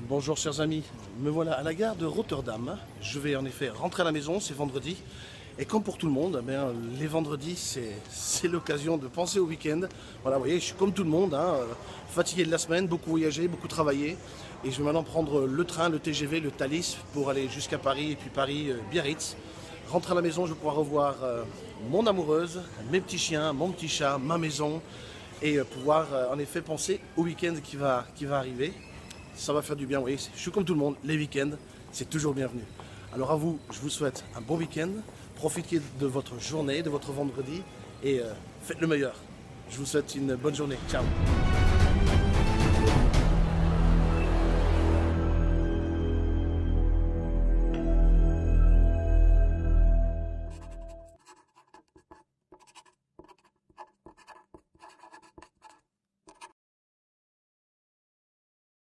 Bonjour chers amis, me voilà à la gare de Rotterdam. Je vais en effet rentrer à la maison, c'est vendredi. Et comme pour tout le monde, eh les vendredis, c'est l'occasion de penser au week-end. Voilà, vous voyez, je suis comme tout le monde, hein, euh, fatigué de la semaine, beaucoup voyagé, beaucoup travaillé. Et je vais maintenant prendre le train, le TGV, le Thalys pour aller jusqu'à Paris et puis Paris-Biarritz. Rentrer à la maison, je vais pouvoir revoir euh, mon amoureuse, mes petits chiens, mon petit chat, ma maison et euh, pouvoir en effet penser au week-end qui va arriver ça va faire du bien. Oui, je suis comme tout le monde, les week-ends, c'est toujours bienvenu. Alors à vous, je vous souhaite un bon week-end. Profitez de votre journée, de votre vendredi et euh, faites le meilleur. Je vous souhaite une bonne journée. Ciao